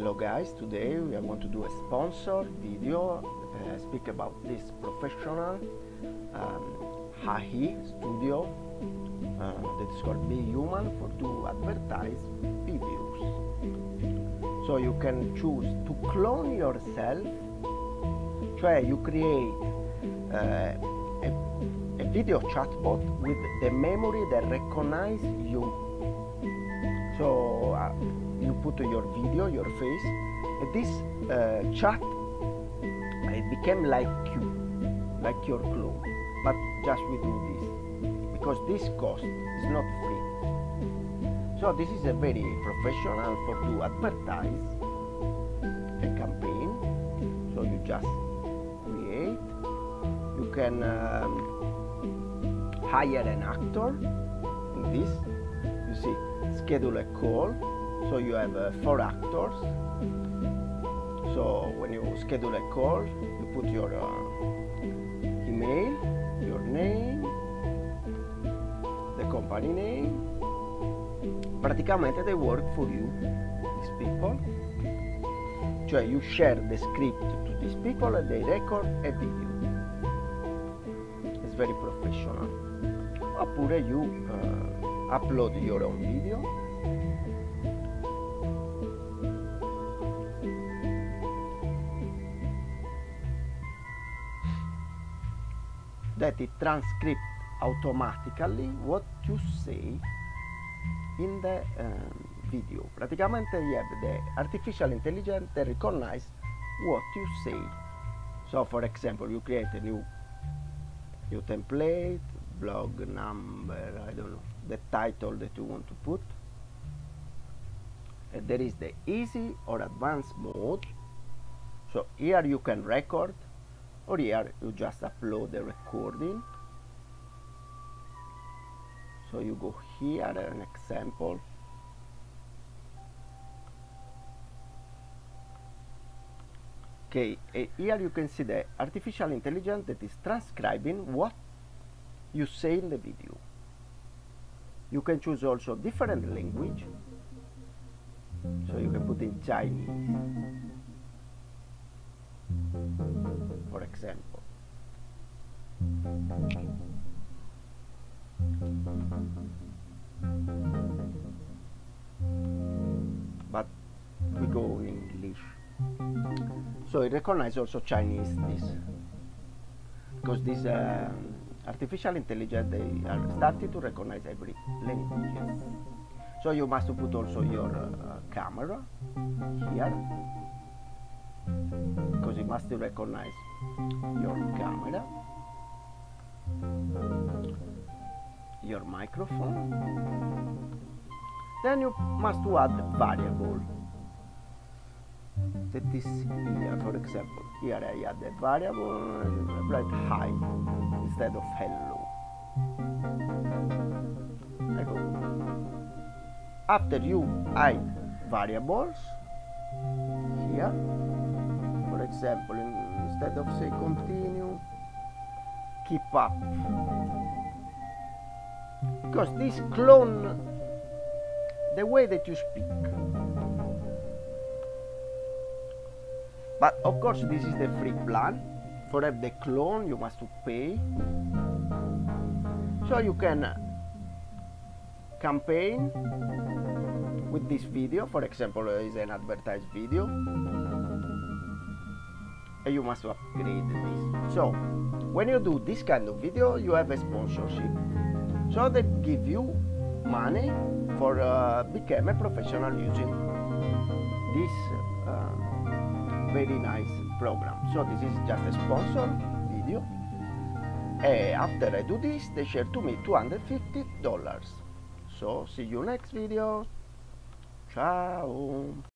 Hello guys, today we are going to do a sponsor video, uh, speak about this professional um, HAHI studio uh, that is called BHuman for to advertise videos. So you can choose to clone yourself, cioè you create uh, a, a video chatbot with the memory that recognize you. So uh, you put your video, your face, this uh, chat it became like you, like your clone. But just we do this because this cost is not free. So this is a very professional for to advertise a campaign. So you just create. You can um, hire an actor. In this, you see, schedule a call so you have uh, four actors. So when you schedule a call you put your uh, email your name the company name praticamente they work for you these people. Cioè you share the script to these people and they record a video it's very professional. Oppure you uh, upload your own video that it transcripts automatically what you say in the um, video. Praticamente you have the artificial intelligence that recognize what you say. So for example, you create a new new template, blog number, I don't know, the title that you want to put. And there is the easy or advanced mode. So here you can record or here you just upload the recording so you go here an example okay eh, here you can see the artificial intelligence that is transcribing what you say in the video you can choose also different language so you can put in Chinese for example. But we go in English. So it recognizes also Chinese this because this uh, artificial intelligence they are starting to recognize every language. So you must put also your uh, camera here because it must recognize your camera your microphone then you must add variable that is here for example here I add a variable like hi instead of hello. After you add variables here for example instead of say continue keep up. Because this clone the way that you speak but of course this is the free plan. For the clone you must to pay. So you can campaign with this video. For example is an advertised video. And you must upgrade this. So when you do this kind of video you have a sponsorship. So they give you money for uh, become a professional using this uh, very nice program. So this is just a sponsor video. And after I do this they share to me 250 dollars. So see you next video. Ciao